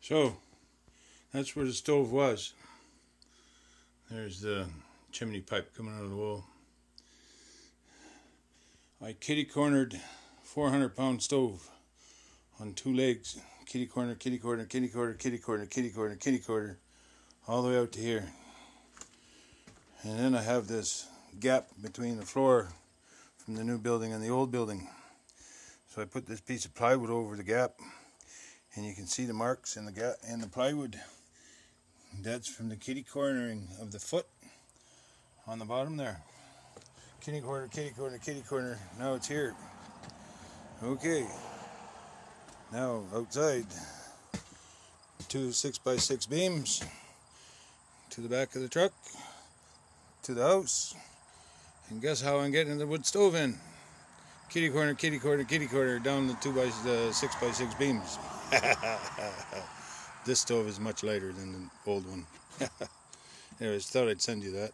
So, that's where the stove was. There's the chimney pipe coming out of the wall. I kitty cornered 400 pound stove on two legs. Kitty corner, kitty corner, kitty corner, kitty corner, kitty corner, kitty corner, all the way out to here. And then I have this gap between the floor from the new building and the old building. So I put this piece of plywood over the gap and you can see the marks in the in the plywood. That's from the kitty cornering of the foot on the bottom there. Kitty corner, kitty corner, kitty corner. Now it's here. Okay. Now outside, two six by six beams to the back of the truck, to the house, and guess how I'm getting the wood stove in? Kitty corner, kitty corner, kitty corner, down the two by the six by six beams. this stove is much lighter than the old one. Anyways, thought I'd send you that.